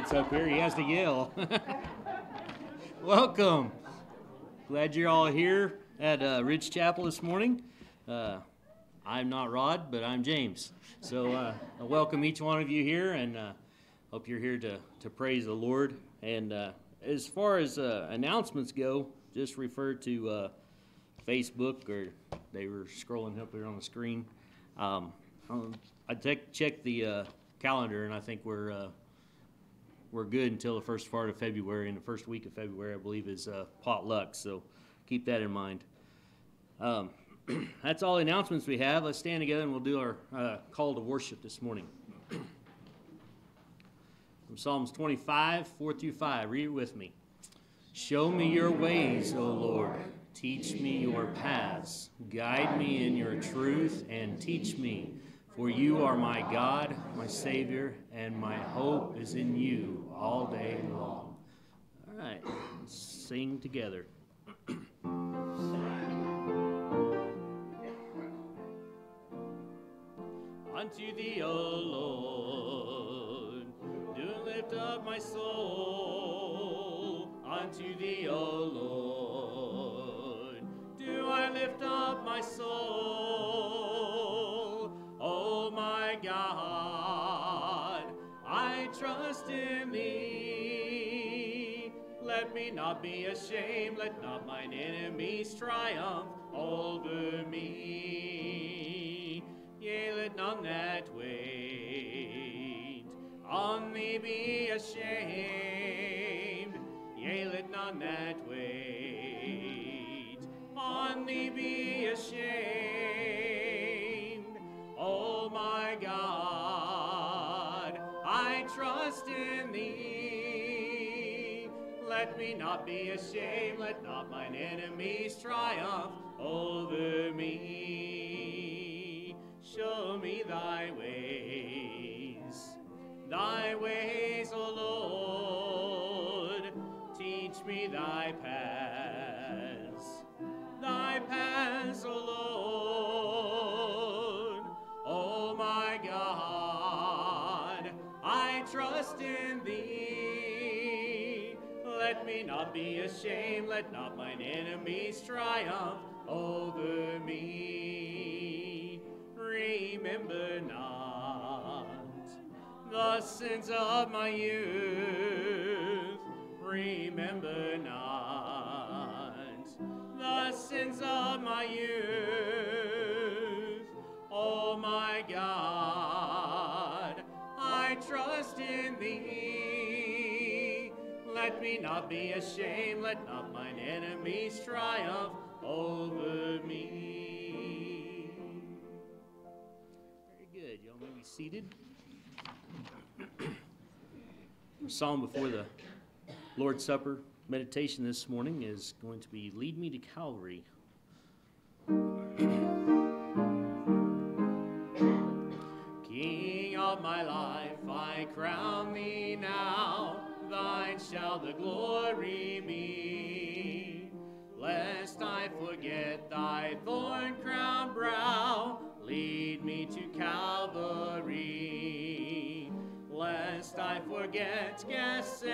gets up here, he has to yell. Welcome. Glad you're all here at uh, Ridge Chapel this morning. Uh, I'm not Rod, but I'm James. So uh, I welcome each one of you here, and uh, hope you're here to, to praise the Lord. And uh, as far as uh, announcements go, just refer to uh, Facebook, or they were scrolling up there on the screen. Um, I check checked the uh, calendar, and I think we're we're good until the first part of February. And the first week of February, I believe, is uh, potluck. So keep that in mind. Um, that's all the announcements we have. Let's stand together and we'll do our uh, call to worship this morning. From Psalms 25, 4 through 5. Read it with me. Show me your ways, O Lord. Teach me your paths. Guide me in your truth and teach me. For you are my God, my Savior, and my hope is in you all day long. All right, let's sing together. Unto thee, O Lord, do lift up my soul. Unto thee, O Lord, do I lift up my soul. Thee. Let me not be ashamed, let not mine enemies triumph over me. Yea, let none that wait on thee be ashamed. Yea, let none that wait on thee be ashamed. Let me not be ashamed, let not mine enemies triumph over me. Show me thy ways, thy ways, O Lord. Teach me thy paths, thy paths, O Lord. O my God, I trust in thee. Let me not be ashamed, let not mine enemies triumph over me. Remember not the sins of my youth. Remember not the sins of my youth. Oh my God, I trust in thee. Me not be ashamed, let not mine enemies triumph over me. Very good. Y'all may be seated. Psalm before the Lord's Supper meditation this morning is going to be Lead Me to Calvary. King of my life, I crown thee now, shall the glory be. Lest I forget thy thorn crowned brow, lead me to Calvary. Lest I forget Gethsemane,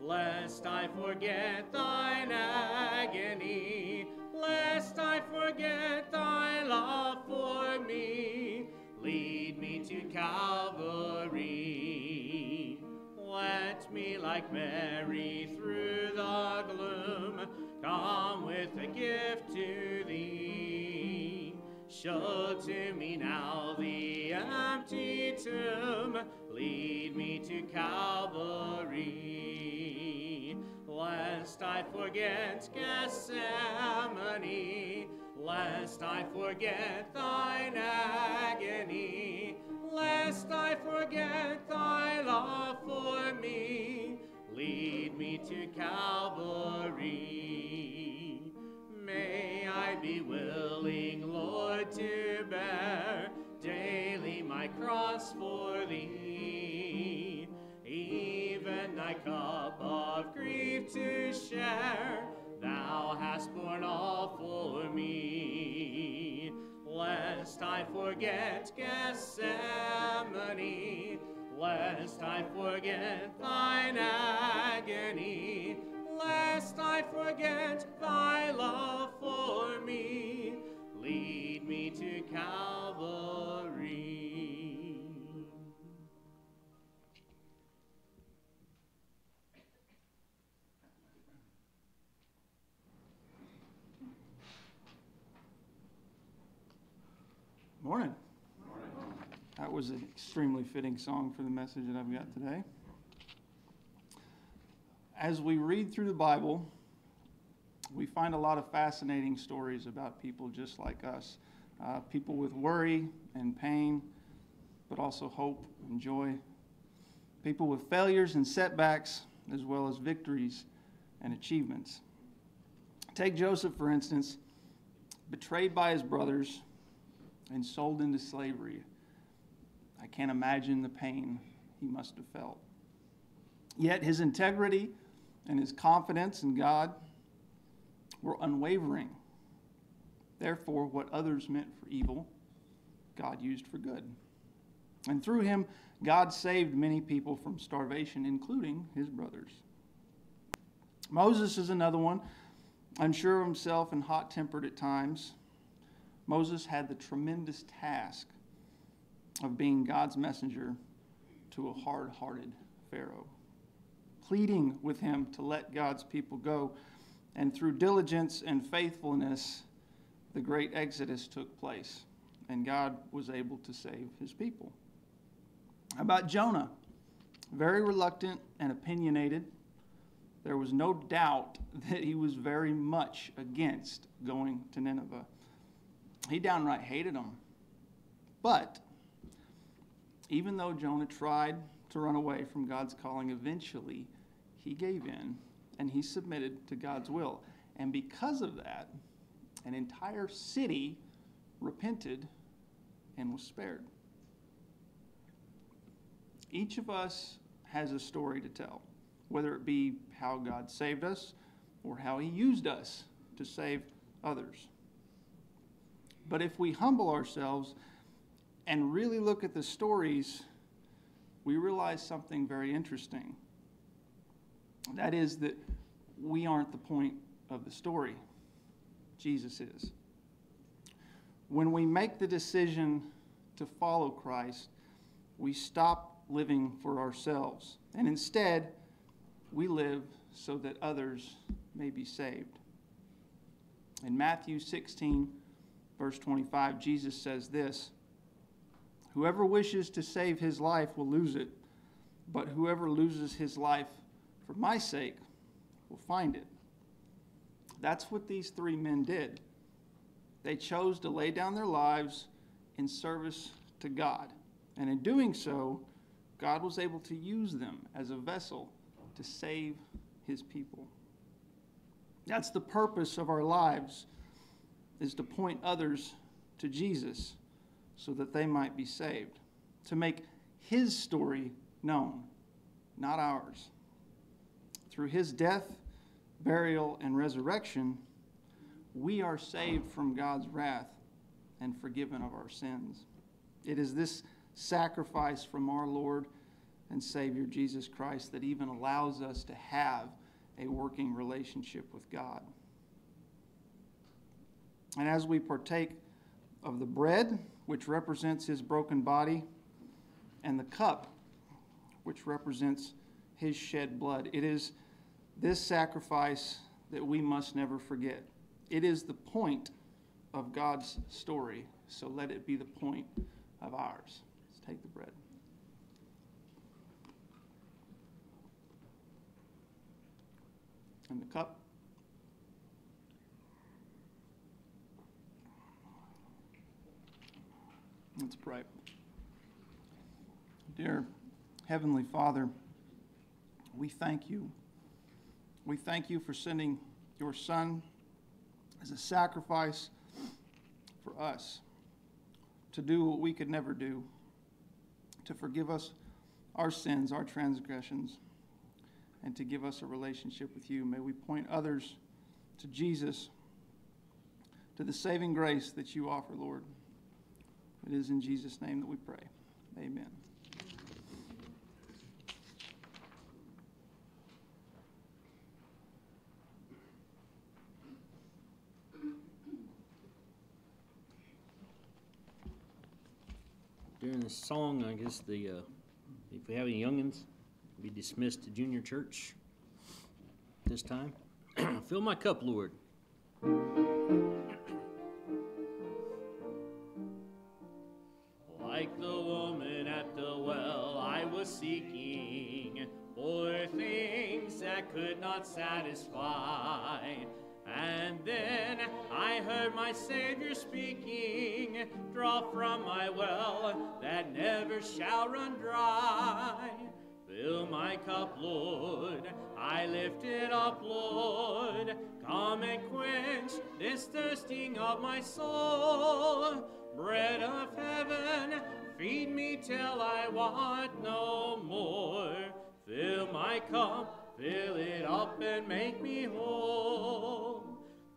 lest I forget thine agony, lest I forget thy love for me, lead me to Calvary. Let me, like Mary, through the gloom, come with a gift to thee. Show to me now the empty tomb, lead me to Calvary. Lest I forget Gethsemane, lest I forget thine agony, lest I forget thy love for me to Calvary. May I be willing, Lord, to bear daily my cross for thee, even thy cup of grief to share. Thou hast borne all for me. lest I forget Gethsemane, lest I forget thine agony, lest I forget thy love for me. Lead me to Calvary. Morning. Was an extremely fitting song for the message that I've got today. As we read through the Bible, we find a lot of fascinating stories about people just like us. Uh, people with worry and pain, but also hope and joy. People with failures and setbacks, as well as victories and achievements. Take Joseph, for instance, betrayed by his brothers and sold into slavery. I can't imagine the pain he must have felt. Yet his integrity and his confidence in God were unwavering. Therefore, what others meant for evil, God used for good. And through him, God saved many people from starvation, including his brothers. Moses is another one, unsure of himself and hot tempered at times. Moses had the tremendous task of being God's messenger to a hard hearted Pharaoh, pleading with him to let God's people go. And through diligence and faithfulness, the great exodus took place, and God was able to save his people. How about Jonah? Very reluctant and opinionated. There was no doubt that he was very much against going to Nineveh. He downright hated them. But even though Jonah tried to run away from God's calling, eventually he gave in and he submitted to God's will. And because of that, an entire city repented and was spared. Each of us has a story to tell, whether it be how God saved us or how he used us to save others. But if we humble ourselves and really look at the stories, we realize something very interesting. That is, that we aren't the point of the story, Jesus is. When we make the decision to follow Christ, we stop living for ourselves, and instead, we live so that others may be saved. In Matthew 16, verse 25, Jesus says this Whoever wishes to save his life will lose it, but whoever loses his life for my sake will find it. That's what these three men did. They chose to lay down their lives in service to God. And in doing so, God was able to use them as a vessel to save his people. That's the purpose of our lives is to point others to Jesus so that they might be saved, to make his story known, not ours. Through his death, burial, and resurrection, we are saved from God's wrath and forgiven of our sins. It is this sacrifice from our Lord and Savior Jesus Christ that even allows us to have a working relationship with God. And as we partake of the bread, which represents his broken body, and the cup, which represents his shed blood, it is this sacrifice that we must never forget. It is the point of God's story, so let it be the point of ours. Let's take the bread. And the cup. Let's pray. Dear Heavenly Father, we thank you. We thank you for sending your Son as a sacrifice for us to do what we could never do, to forgive us our sins, our transgressions, and to give us a relationship with you. May we point others to Jesus, to the saving grace that you offer, Lord. It is in Jesus' name that we pray. Amen. During the song, I guess the, uh, if we have any youngins, be dismissed to junior church this time. Fill my cup, Lord. Not satisfy. And then I heard my Savior speaking, Draw from my well that never shall run dry. Fill my cup, Lord, I lift it up, Lord. Come and quench this thirsting of my soul. Bread of heaven, feed me till I want no more. Fill my cup, fill it up and make me whole.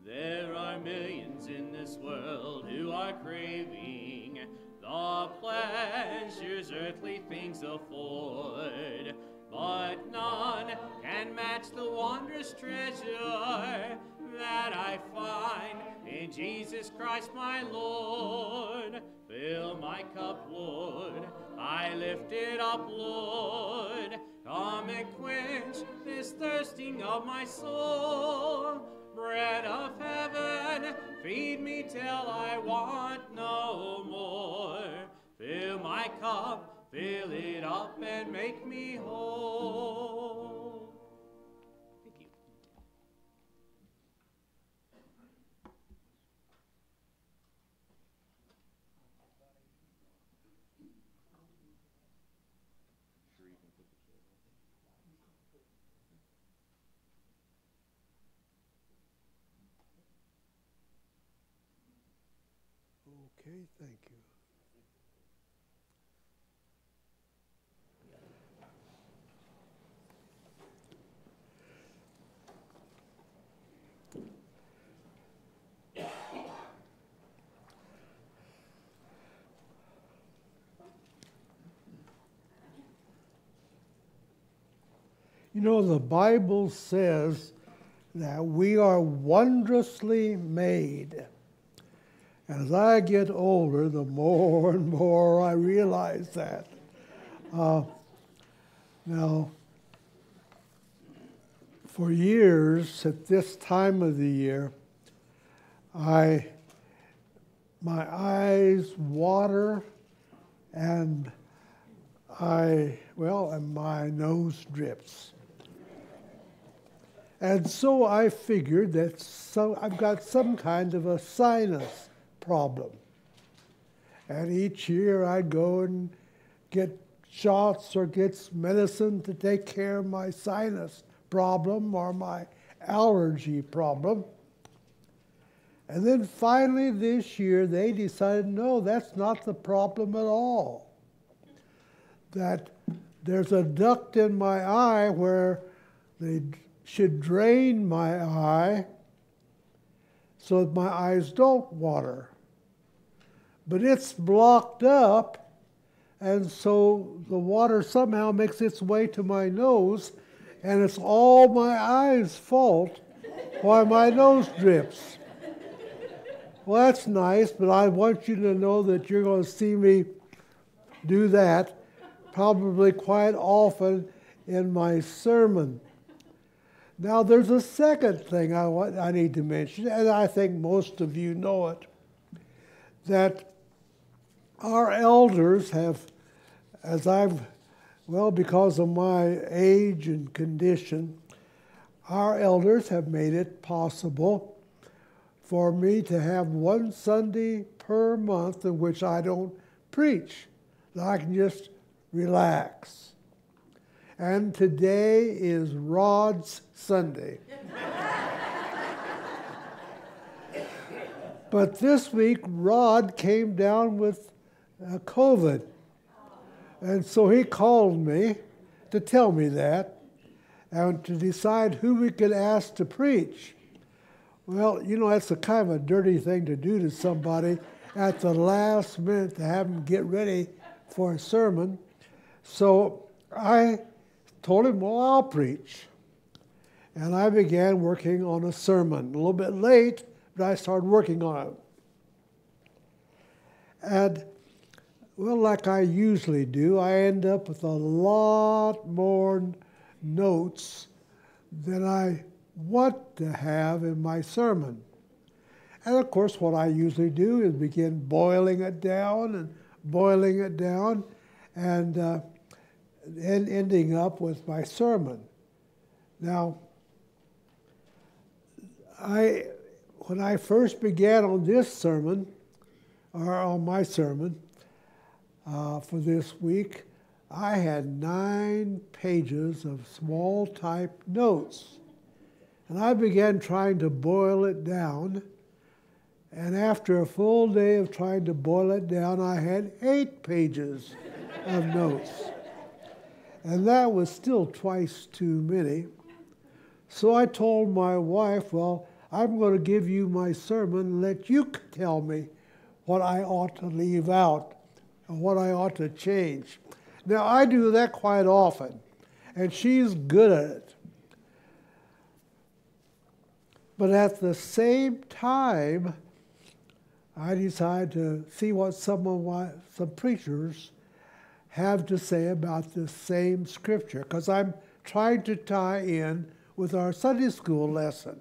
There are millions in this world who are craving the pleasures earthly things afford, but none can match the wondrous treasure that I find in Jesus Christ my Lord. Fill my cup, Lord, I lift it up, Lord. Come and quench this thirsting of my soul. Bread of heaven, feed me till I want no more. Fill my cup, fill it up, and make me whole. Okay, thank you. You know, the Bible says that we are wondrously made. As I get older, the more and more I realize that. Uh, now, for years at this time of the year, I my eyes water and I well and my nose drips. And so I figured that so I've got some kind of a sinus problem. And each year I'd go and get shots or get medicine to take care of my sinus problem or my allergy problem. And then finally this year they decided no, that's not the problem at all. That there's a duct in my eye where they should drain my eye so that my eyes don't water. But it's blocked up, and so the water somehow makes its way to my nose, and it's all my eyes' fault why my nose drips. Well, that's nice, but I want you to know that you're going to see me do that probably quite often in my sermon. Now, there's a second thing I, want, I need to mention, and I think most of you know it that our elders have, as I've, well, because of my age and condition, our elders have made it possible for me to have one Sunday per month in which I don't preach, that I can just relax. And today is Rod's Sunday. but this week, Rod came down with uh, COVID. And so he called me to tell me that and to decide who we could ask to preach. Well, you know, that's a kind of a dirty thing to do to somebody at the last minute to have them get ready for a sermon. So I told him, Well, I'll preach. And I began working on a sermon. A little bit late, but I started working on it. And, well, like I usually do, I end up with a lot more notes than I want to have in my sermon. And of course, what I usually do is begin boiling it down and boiling it down and, uh, ending up with my sermon. Now, I, when I first began on this sermon, or on my sermon uh, for this week, I had nine pages of small type notes. And I began trying to boil it down. And after a full day of trying to boil it down, I had eight pages of notes. And that was still twice too many. So I told my wife, Well, I'm going to give you my sermon let you tell me what I ought to leave out and what I ought to change. Now, I do that quite often, and she's good at it. But at the same time, I decide to see what some of my some preachers have to say about the same scripture, because I'm trying to tie in with our Sunday school lesson.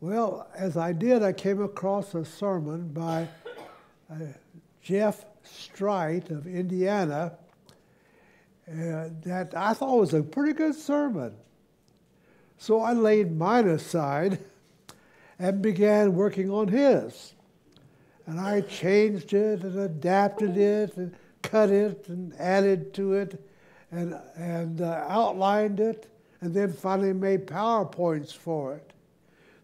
Well, as I did, I came across a sermon by uh, Jeff Strite of Indiana uh, that I thought was a pretty good sermon. So I laid mine aside and began working on his. And I changed it and adapted it and cut it and added to it and, and uh, outlined it and then finally made PowerPoints for it.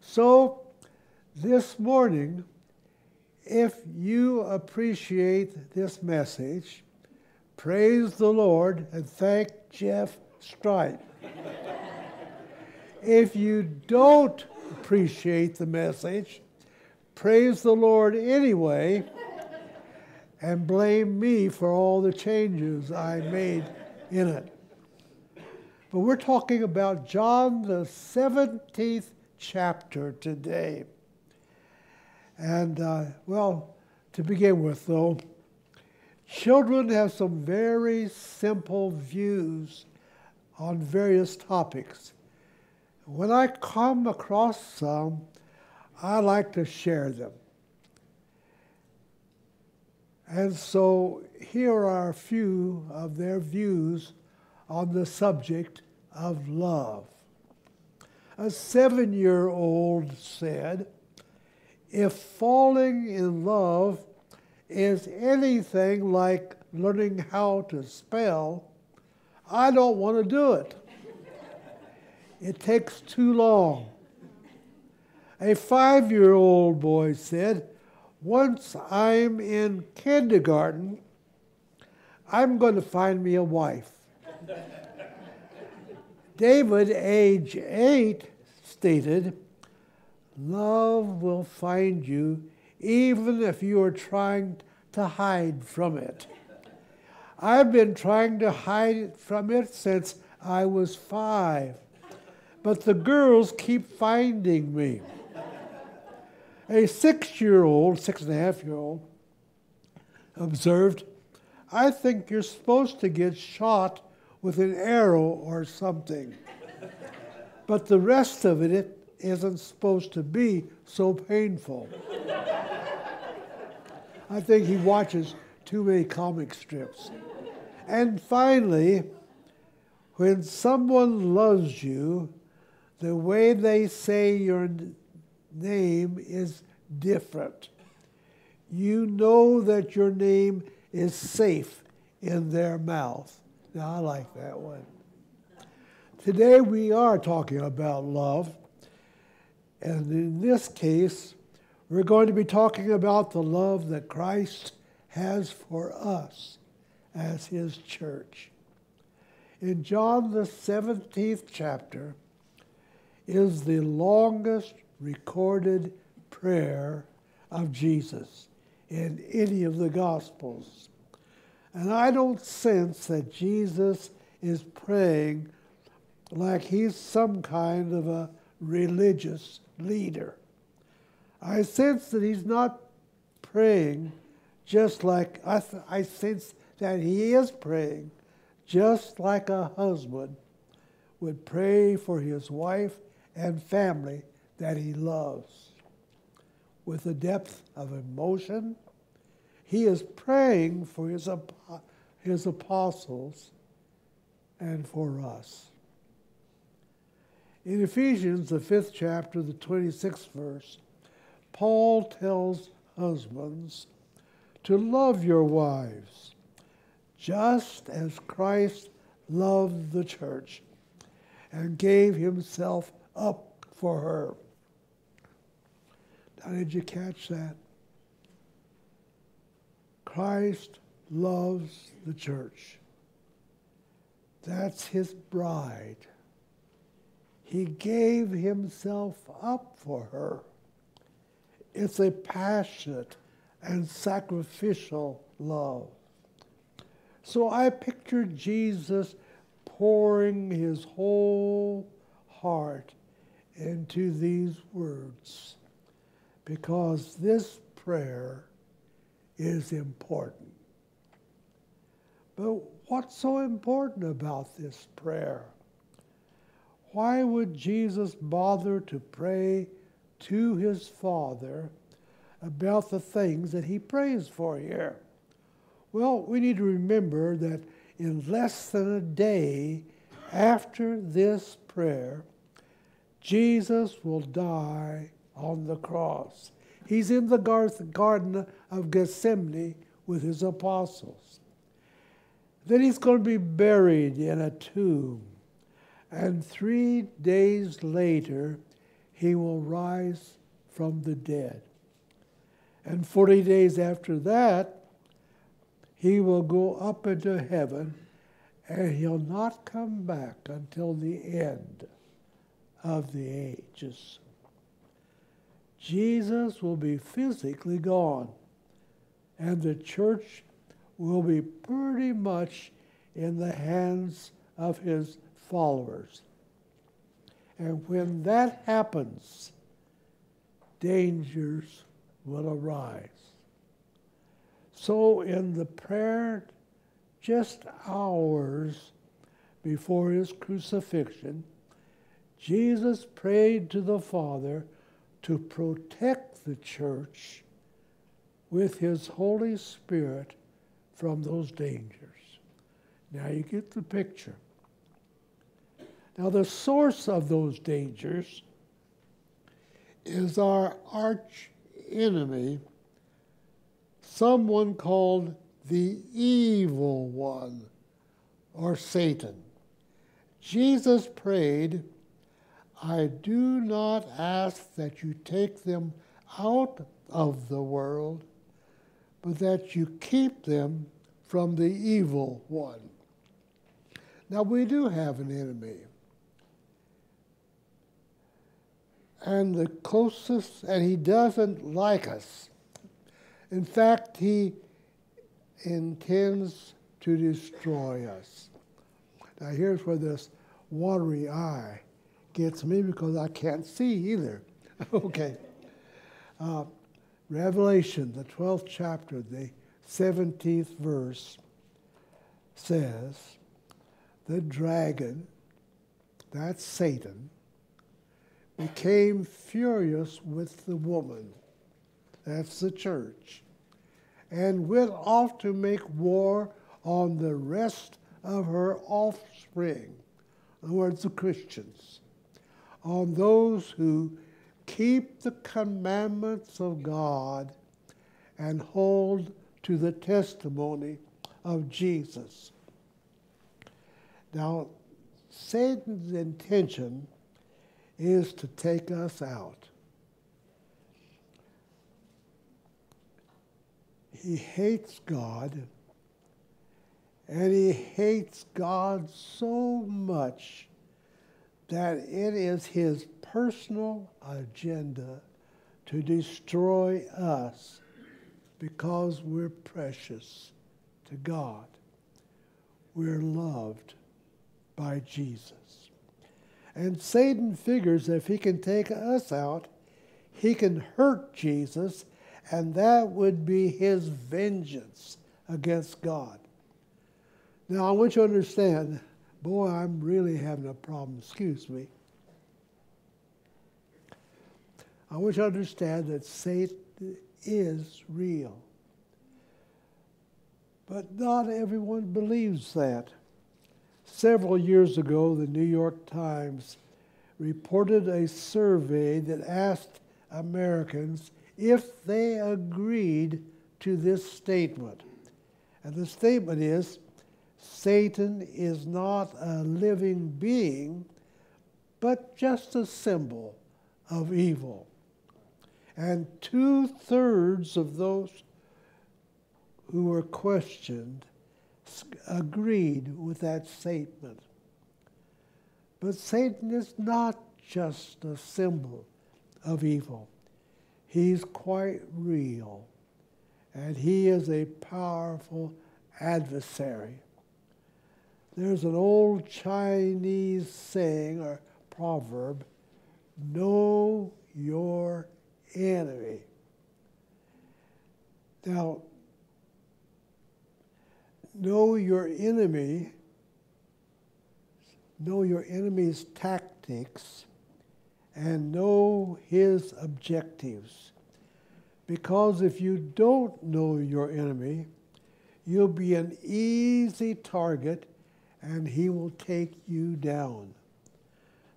So this morning, if you appreciate this message, praise the Lord and thank Jeff Strite. if you don't appreciate the message, praise the Lord anyway and blame me for all the changes I made in it. But we're talking about John, the 17th chapter today. And, uh, well, to begin with, though, children have some very simple views on various topics. When I come across some, I like to share them. And so here are a few of their views on the subject of love. A seven year old said, if falling in love is anything like learning how to spell, I don't want to do it. It takes too long. A five year old boy said, Once I'm in kindergarten, I'm going to find me a wife. David, age eight, stated, Love will find you even if you are trying to hide from it. I've been trying to hide from it since I was five, but the girls keep finding me. A six year old, six and a half year old, observed, I think you're supposed to get shot with an arrow or something. but the rest of it, isn't supposed to be so painful. I think he watches too many comic strips. And finally, when someone loves you, the way they say your name is different. You know that your name is safe in their mouth. Now, I like that one. Today we are talking about love. And in this case, we're going to be talking about the love that Christ has for us as his church. In John, the 17th chapter, is the longest recorded prayer of Jesus. in any of the Gospels. And I don't sense that Jesus is praying like he's some kind of a religious leader. I sense that he's not praying just like I, I sense that he is praying just like a husband would pray for his wife and family that he loves. With a depth of emotion, he is praying for his, his apostles and for us. In Ephesians, the fifth chapter, the 26th verse, Paul tells husbands to love your wives just as Christ loved the church and gave himself up for her. Now, did you catch that? Christ loves the church. That's his bride. He gave himself up for her. It's a passionate and sacrificial love. So I picture Jesus pouring his whole heart into these words because this prayer is important. But what's so important about this prayer? Why would Jesus bother to pray to his Father about the things that he prays for here? Well, we need to remember that in less than a day after this prayer, Jesus will die on the cross. He's in the Garden of Gethsemane with his apostles. Then he's going to be buried in a tomb. And three days later, he will rise from the dead. And 40 days after that, he will go up into heaven and he'll not come back until the end of the ages. Jesus will be physically gone, and the church will be pretty much in the hands of his followers. And when that happens, dangers will arise. So, in the prayer just hours before his crucifixion, Jesus prayed to the Father to protect the church with his Holy Spirit from those dangers. Now you get the picture. Now, the source of those dangers is our arch enemy, someone called the evil one or Satan. Jesus prayed, I do not ask that you take them out of the world, but that you keep them from the evil one. Now, we do have an enemy. And the closest, and he doesn't like us. In fact, he intends to destroy us. Now, here's where this watery eye gets me because I can't see either. okay. Uh, Revelation, the 12th chapter, the 17th verse says, The dragon, that's Satan, became furious with the woman, that's the church, and went off to make war on the rest of her offspring, in other words, the Christians, on those who keep the commandments of God and hold to the testimony of Jesus. Now, Satan's intention is to take us out. he hates God, and he hates God so much that it is his personal agenda to destroy us because we're precious to God. We're loved by Jesus. And Satan figures if he can take us out, he can hurt Jesus, and that would be his vengeance against God. Now, I want you to understand, boy, I'm really having a problem, excuse me. I want you to understand that Satan is real. But not everyone believes that. Several years ago, the New York Times reported a survey that asked Americans if they agreed to this statement. And the statement is Satan is not a living being, but just a symbol of evil. And two thirds of those who were questioned agreed with that statement. But Satan is not just a symbol of evil, he's quite real. And he is a powerful adversary. There's an old Chinese saying or proverb know your enemy. Now, know your enemy, know your enemy's tactics, and know his objectives. Because if you don't know your enemy, you'll be an easy target and he will take you down.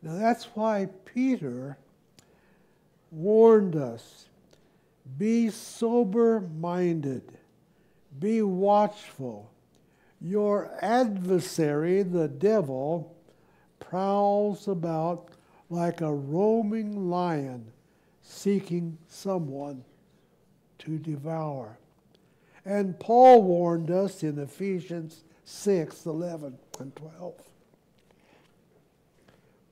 Now that's why Peter warned us be sober minded, be watchful. Your adversary, the devil, prowls about like a roaming lion seeking someone to devour. And Paul warned us in Ephesians 6 11 and 12.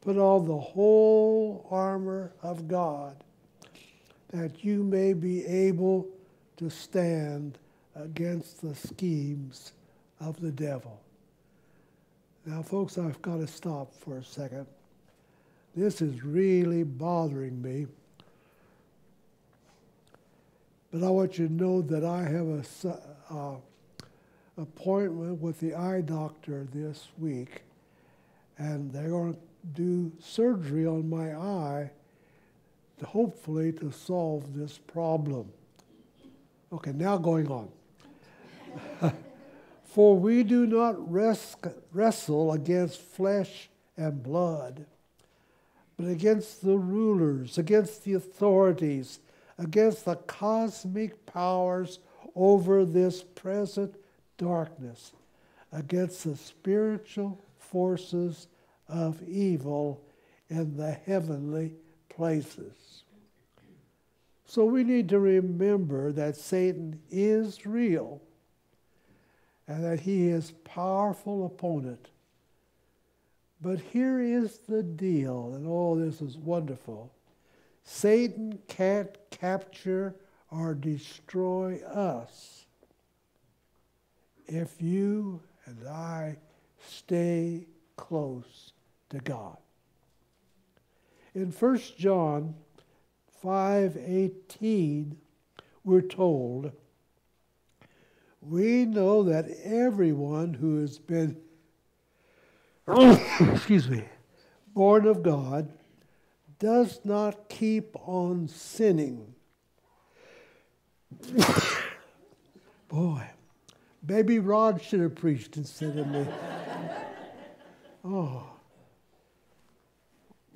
Put on the whole armor of God that you may be able to stand against the schemes of the devil. Now, folks, I've got to stop for a second. This is really bothering me. But I want you to know that I have a uh, appointment with the eye doctor this week, and they're going to do surgery on my eye to hopefully to solve this problem. Okay, now going on. For we do not wrestle against flesh and blood, but against the rulers, against the authorities, against the cosmic powers over this present darkness, against the spiritual forces of evil in the heavenly places. So we need to remember that Satan is real and that he is powerful opponent. But here is the deal, and all this is wonderful. Satan can't capture or destroy us if you and I stay close to God. In 1 John 5:18 we're told we know that everyone who has been excuse me born of God does not keep on sinning. Boy, baby Rod should have preached instead of me. Oh.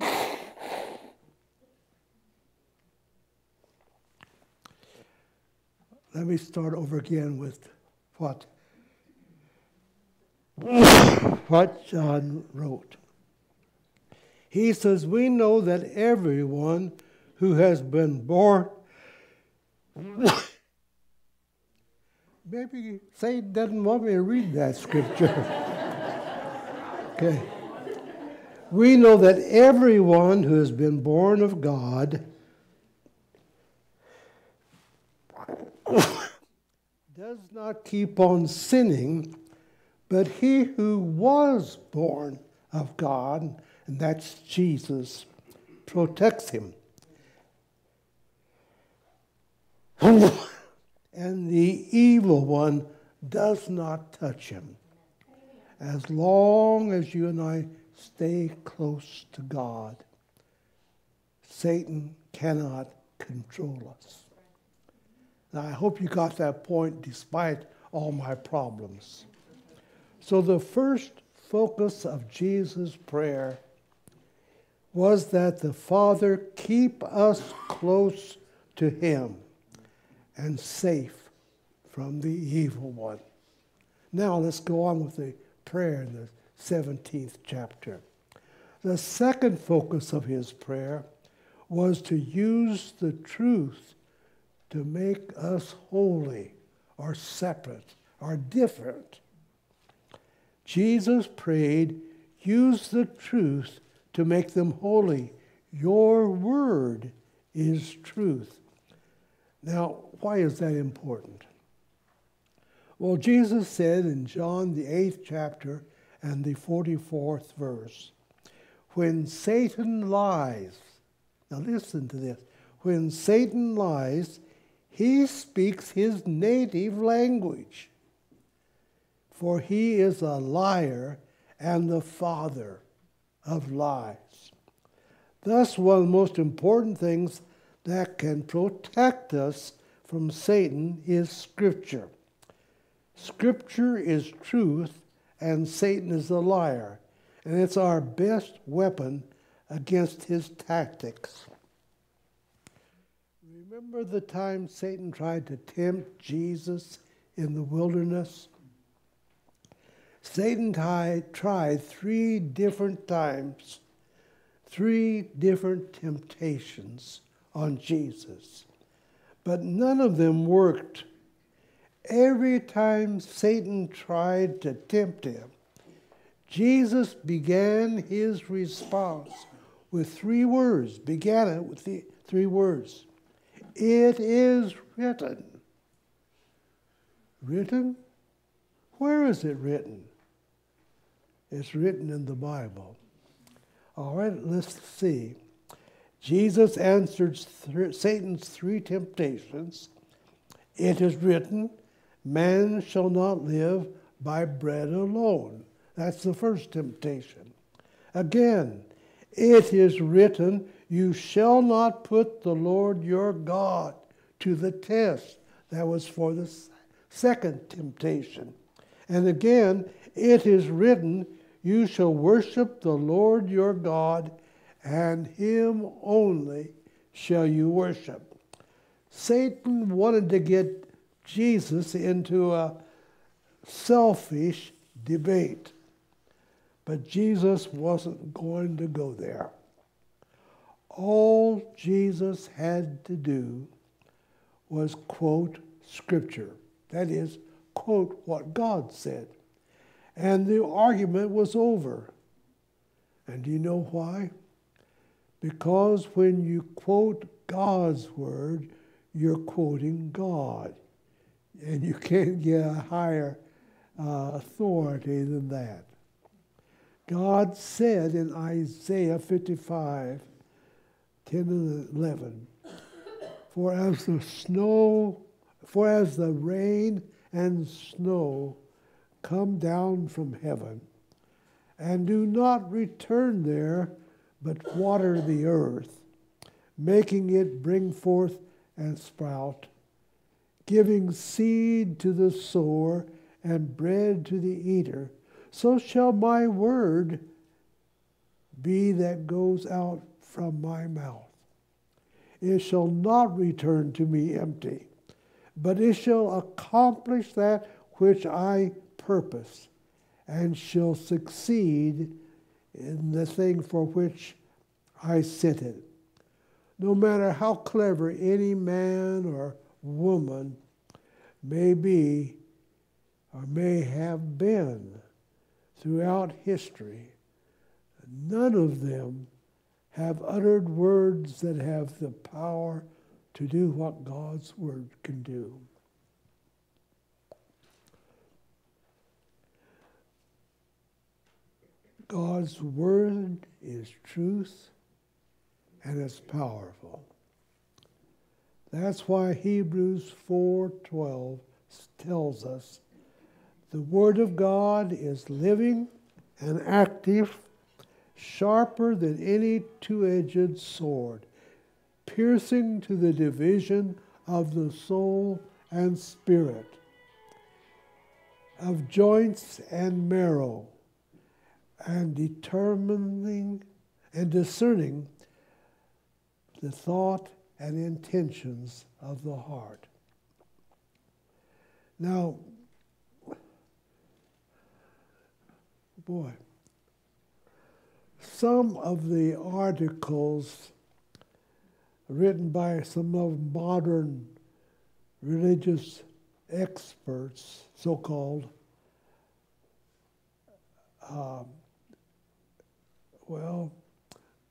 Let me start over again with what what John wrote. He says, We know that everyone who has been born maybe Satan doesn't want me to read that scripture. okay. We know that everyone who has been born of God does not keep on sinning, but he who was born of God, and that's Jesus, protects him. and the evil one does not touch him. As long as you and I stay close to God, Satan cannot control us. I hope you got that point despite all my problems. So, the first focus of Jesus' prayer was that the Father keep us close to Him and safe from the evil one. Now, let's go on with the prayer in the 17th chapter. The second focus of his prayer was to use the truth to make us holy or separate or different. Jesus prayed, use the truth to make them holy. Your word is truth. Now, why is that important? Well, Jesus said in John, the eighth chapter and the 44th verse, when Satan lies, now listen to this, when Satan lies, he speaks his native language, for he is a liar and the father of lies. Thus, one of the most important things that can protect us from Satan is Scripture. Scripture is truth, and Satan is a liar, and it's our best weapon against his tactics. Remember the time Satan tried to tempt Jesus in the wilderness? Satan tried, three different times, three different temptations on Jesus, but none of them worked. Every time Satan tried to tempt him, Jesus began his response with three words, began it with the three words it is written. Written? Where is it written? It's written in the Bible. All right, let's see. Jesus answered th- Satan's three temptations. It is written, Man shall not live by bread alone. That's the first temptation. Again, it is written, you shall not put the Lord your God to the test. That was for the second temptation. And again, it is written, You shall worship the Lord your God, and him only shall you worship. Satan wanted to get Jesus into a selfish debate, but Jesus wasn't going to go there. All Jesus had to do was quote Scripture. That is, quote what God said. And the argument was over. And do you know why? Because when you quote God's word, you're quoting God. And you can't get a higher uh, authority than that. God said in Isaiah 55, 10 and 11. For as the snow, for as the rain and snow come down from heaven, and do not return there, but water the earth, making it bring forth and sprout, giving seed to the sower and bread to the eater, so shall my word be that goes out from my mouth. It shall not return to me empty, but it shall accomplish that which I purpose, and shall succeed in the thing for which I sent it. No matter how clever any man or woman may be or may have been throughout history, none of them have uttered words that have the power to do what God's word can do. God's word is truth and it's powerful. That's why Hebrews 4:12 tells us the word of God is living and active sharper than any two-edged sword, piercing to the division of the soul and spirit, of joints and marrow, and determining and discerning the thought and intentions of the heart. Now, boy, some of the articles written by some of modern religious experts, so called, um, well,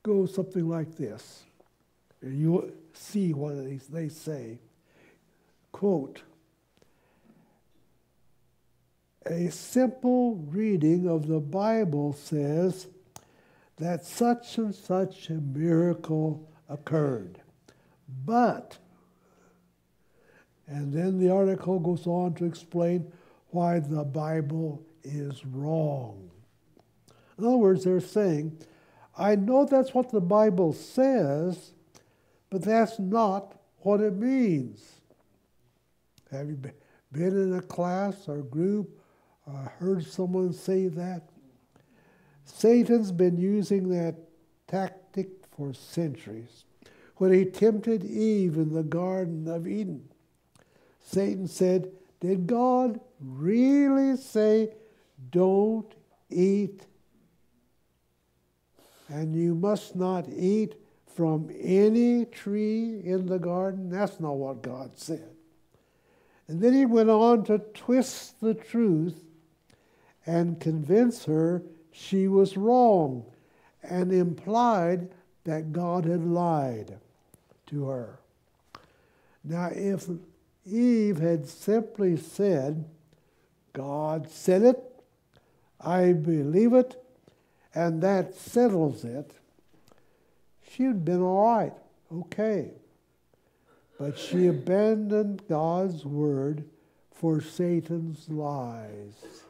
go something like this. And you see what they, they say. Quote, a simple reading of the Bible says that such and such a miracle occurred. But, and then the article goes on to explain why the Bible is wrong. In other words, they're saying, I know that's what the Bible says, but that's not what it means. Have you been in a class or group or heard someone say that? Satan's been using that tactic for centuries. When he tempted Eve in the Garden of Eden, Satan said, Did God really say, Don't eat? And you must not eat from any tree in the garden? That's not what God said. And then he went on to twist the truth and convince her she was wrong and implied that God had lied to her. Now, if Eve had simply said, God said it, I believe it, and that settles it, she'd been all right, okay. But she abandoned God's word for Satan's lies.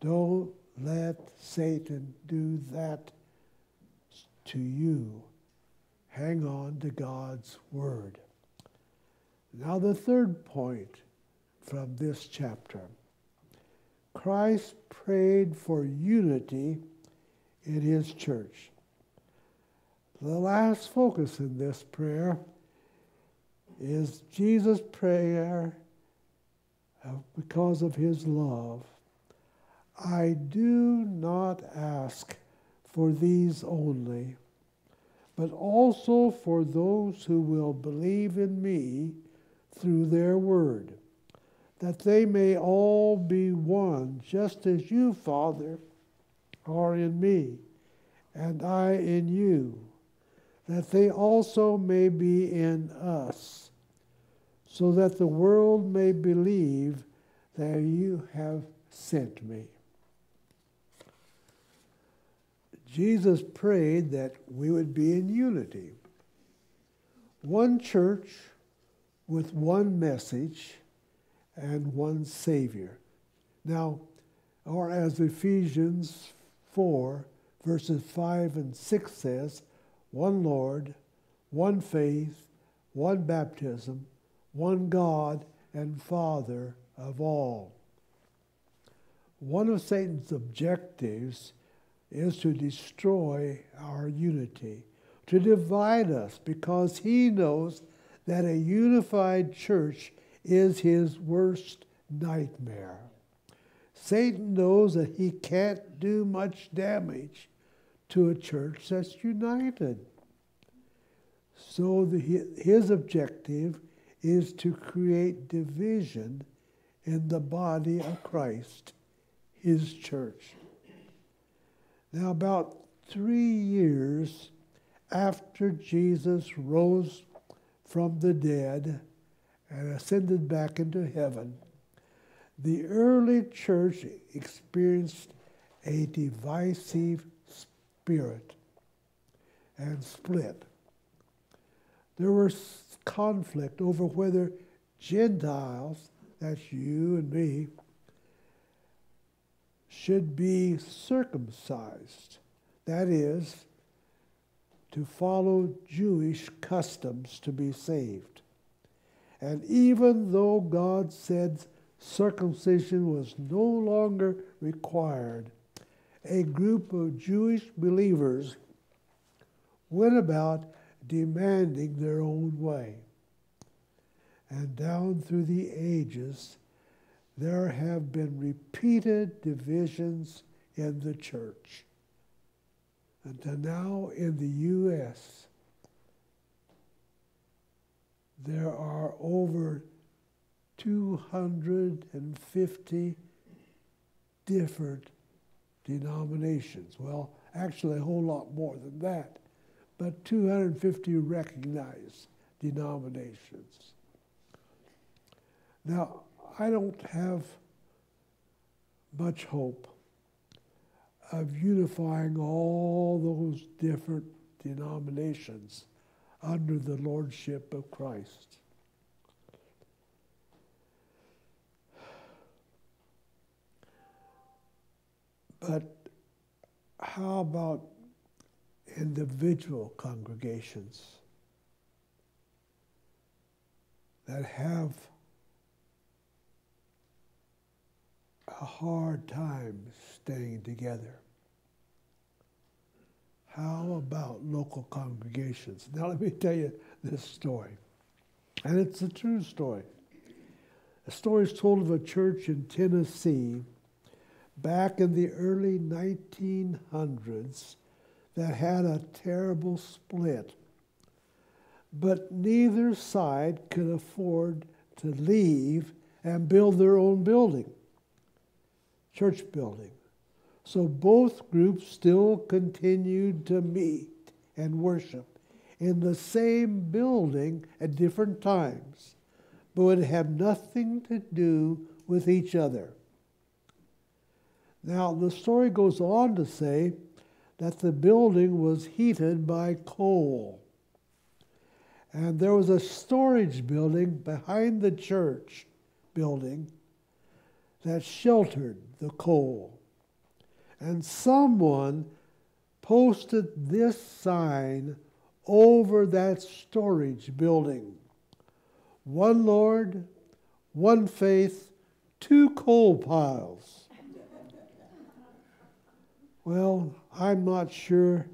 Don't let Satan do that to you. Hang on to God's word. Now, the third point from this chapter Christ prayed for unity in his church. The last focus in this prayer is Jesus' prayer because of his love. I do not ask for these only, but also for those who will believe in me through their word, that they may all be one, just as you, Father, are in me, and I in you, that they also may be in us, so that the world may believe that you have sent me. Jesus prayed that we would be in unity. One church with one message and one Savior. Now, or as Ephesians 4, verses 5 and 6 says, one Lord, one faith, one baptism, one God and Father of all. One of Satan's objectives is to destroy our unity, to divide us, because he knows that a unified church is his worst nightmare. Satan knows that he can't do much damage to a church that's united. So the, his objective is to create division in the body of Christ, his church. Now, about three years after Jesus rose from the dead and ascended back into heaven, the early church experienced a divisive spirit and split. There was conflict over whether Gentiles, that's you and me, should be circumcised. That is, to follow Jewish customs to be saved. And even though God said circumcision was no longer required, a group of Jewish believers went about demanding their own way. And down through the ages, there have been repeated divisions in the church. Until now, in the U.S., there are over 250 different denominations. Well, actually, a whole lot more than that, but 250 recognized denominations. Now, I don't have much hope of unifying all those different denominations under the lordship of Christ. But how about individual congregations that have a hard time staying together? How about local congregations? Now, let me tell you this story. And it's a true story. A story is told of a church in Tennessee back in the early 1900s that had a terrible split. But neither side could afford to leave and build their own building, church building. So both groups still continued to meet and worship in the same building at different times, but would have nothing to do with each other. Now, the story goes on to say that the building was heated by coal. And there was a storage building behind the church building that sheltered the coal. And someone posted this sign over that storage building One Lord, one faith, two coal piles. Well, I'm not sure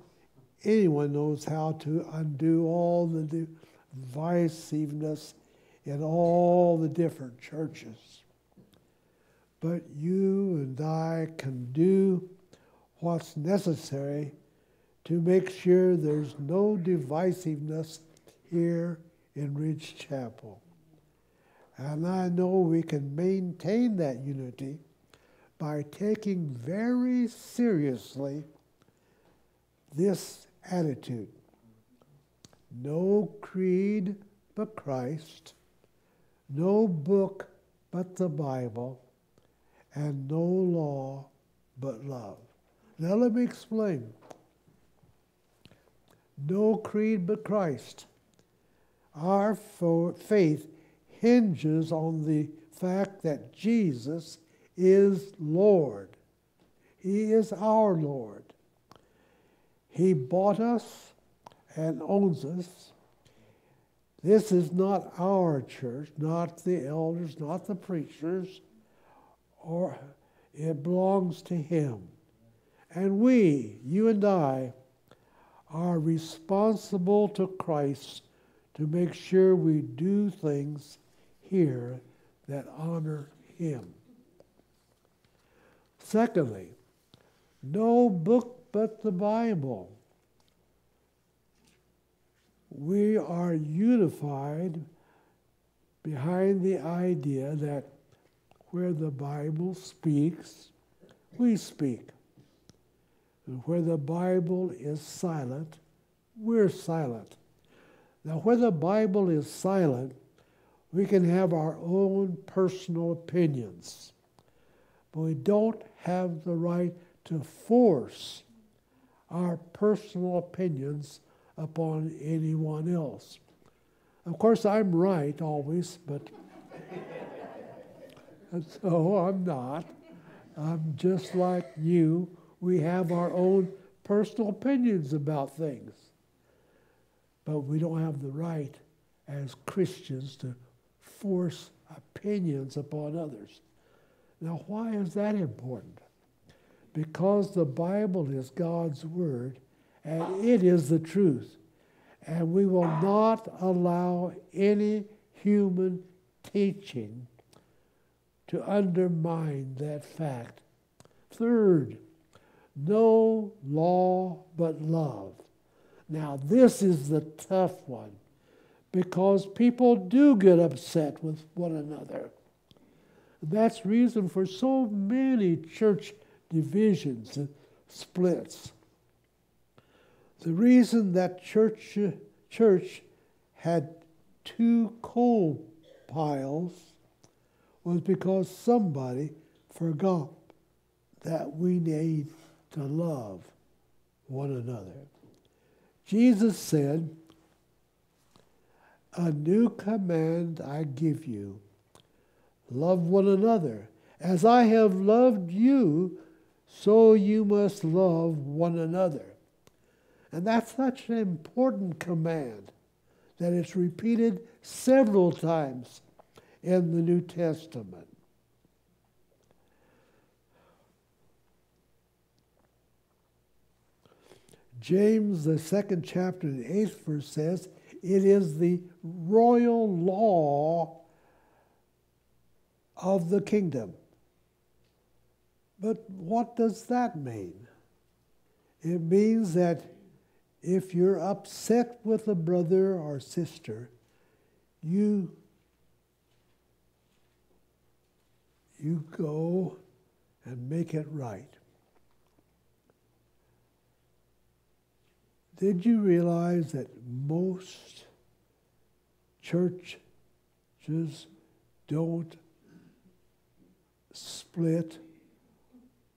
anyone knows how to undo all the divisiveness in all the different churches. But you and I can do what's necessary to make sure there's no divisiveness here in Ridge Chapel. And I know we can maintain that unity by taking very seriously this attitude no creed but Christ, no book but the Bible, and no law but love. Now let me explain. No creed but Christ. Our faith hinges on the fact that Jesus is Lord. He is our Lord. He bought us and owns us. This is not our church, not the elders, not the preachers, or it belongs to Him. And we, you and I, are responsible to Christ to make sure we do things here that honor Him. Secondly, no book but the Bible. We are unified behind the idea that where the Bible speaks, we speak. And where the Bible is silent, we're silent. Now, where the Bible is silent, we can have our own personal opinions but we don't have the right to force our personal opinions upon anyone else. Of course, I'm right always, but so I'm not. I'm just like you. We have our own personal opinions about things. But we don't have the right as Christians to force opinions upon others. Now, why is that important? Because the Bible is God's Word and it is the truth. And we will not allow any human teaching to undermine that fact. Third, no law but love. Now, this is the tough one because people do get upset with one another. That's reason for so many church divisions and splits. The reason that church church had two coal piles was because somebody forgot that we need to love one another. Jesus said, A new command I give you love one another. As I have loved you, so you must love one another. And that's such an important command that it's repeated several times in the New Testament. James, the second chapter, the eighth verse says, It is the royal law of the kingdom. But what does that mean? It means that if you're upset with a brother or sister, you you go and make it right. Did you realize that most churches don't split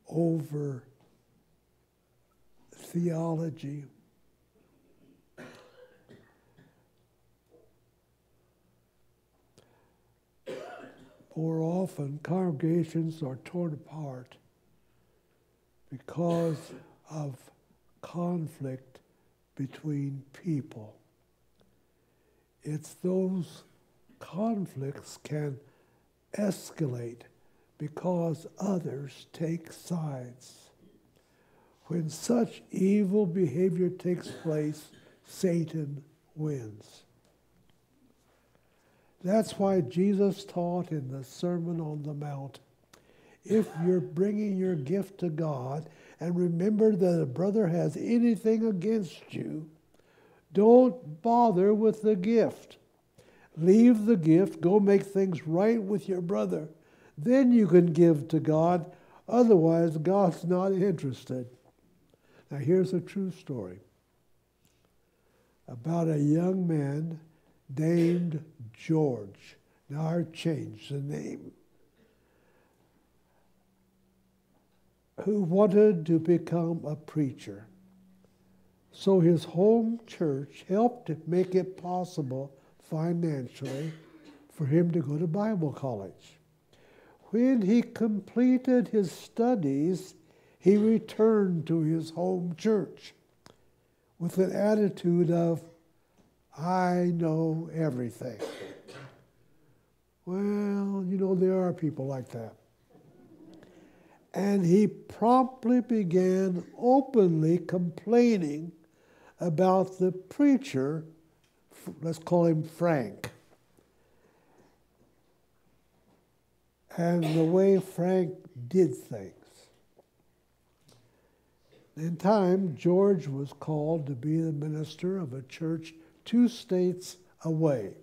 over theology? More often, congregations are torn apart because of conflict between people. It's those conflicts can escalate because others take sides. When such evil behavior takes place, Satan wins. That's why Jesus taught in the Sermon on the Mount if you're bringing your gift to God and remember that a brother has anything against you, don't bother with the gift. Leave the gift, go make things right with your brother. Then you can give to God. Otherwise, God's not interested. Now, here's a true story about a young man named George. Now, I've changed the name. who wanted to become a preacher. So his home church helped make it possible financially for him to go to Bible college. When he completed his studies, he returned to his home church with an attitude of, I know everything. Well, you know, there are people like that. And he promptly began openly complaining about the preacher, let's call him Frank, and the way Frank did things. In time, George was called to be the minister of a church two states away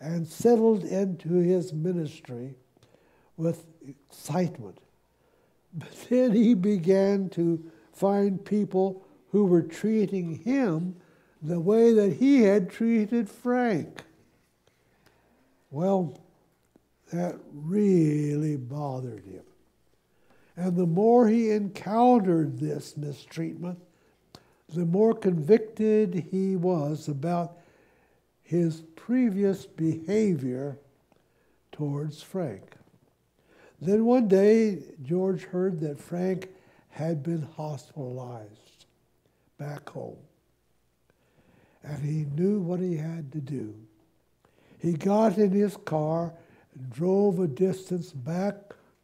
and settled into his ministry with excitement but then he began to find people who were treating him the way that he had treated Frank. Well, that really bothered him. And the more he encountered this mistreatment, the more convicted he was about his previous behavior towards Frank. Then one day, George heard that Frank had been hospitalized back home. And he knew what he had to do. He got in his car and drove a distance back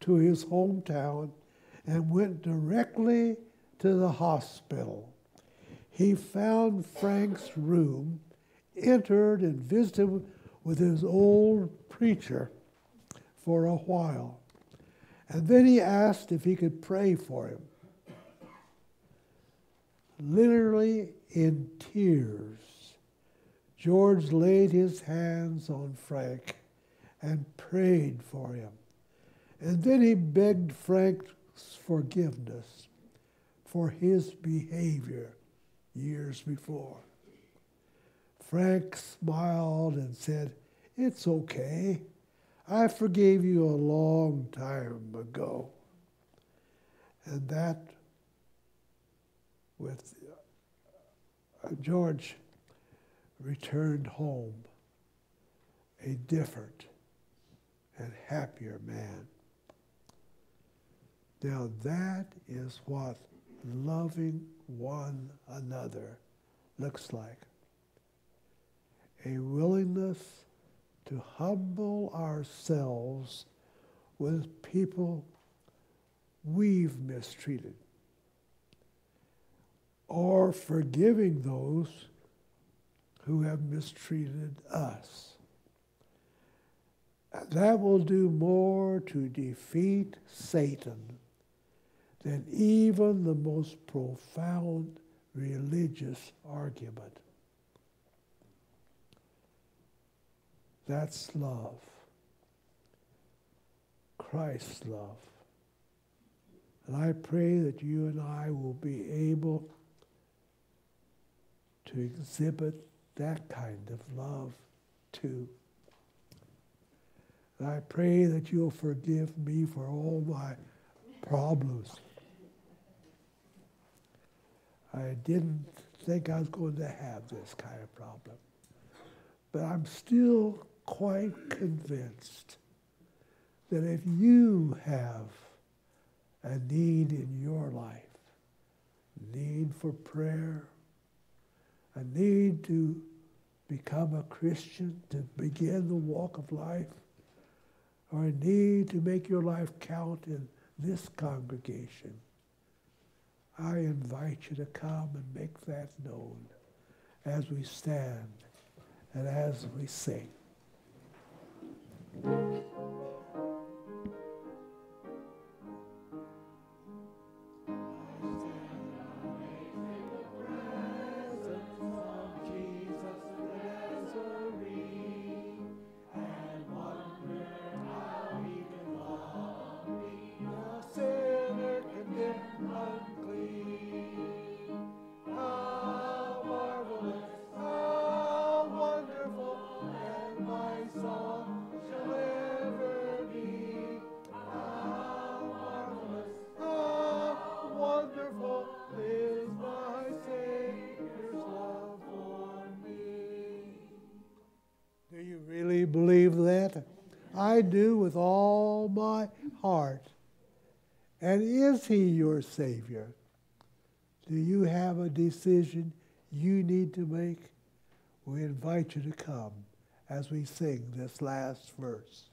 to his hometown and went directly to the hospital. He found Frank's room, entered and visited with his old preacher for a while. And then he asked if he could pray for him. Literally in tears, George laid his hands on Frank and prayed for him. And then he begged Frank's forgiveness for his behavior years before. Frank smiled and said, It's okay. I forgave you a long time ago. And that, with uh, George, returned home a different and happier man. Now, that is what loving one another looks like a willingness to humble ourselves with people we've mistreated, or forgiving those who have mistreated us. That will do more to defeat Satan than even the most profound religious argument. That's love. Christ's love. And I pray that you and I will be able to exhibit that kind of love too. And I pray that you'll forgive me for all my problems. I didn't think I was going to have this kind of problem. But I'm still quite convinced that if you have a need in your life, need for prayer, a need to become a Christian, to begin the walk of life, or a need to make your life count in this congregation, I invite you to come and make that known as we stand and as we sing. Your Savior? Do you have a decision you need to make? We invite you to come as we sing this last verse.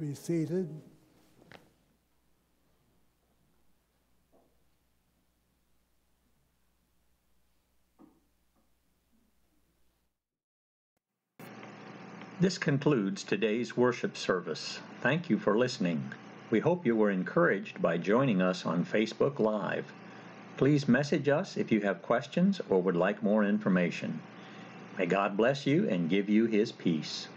be seated. This concludes today's worship service. Thank you for listening. We hope you were encouraged by joining us on Facebook Live. Please message us if you have questions or would like more information. May God bless you and give you His peace.